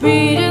Freedom.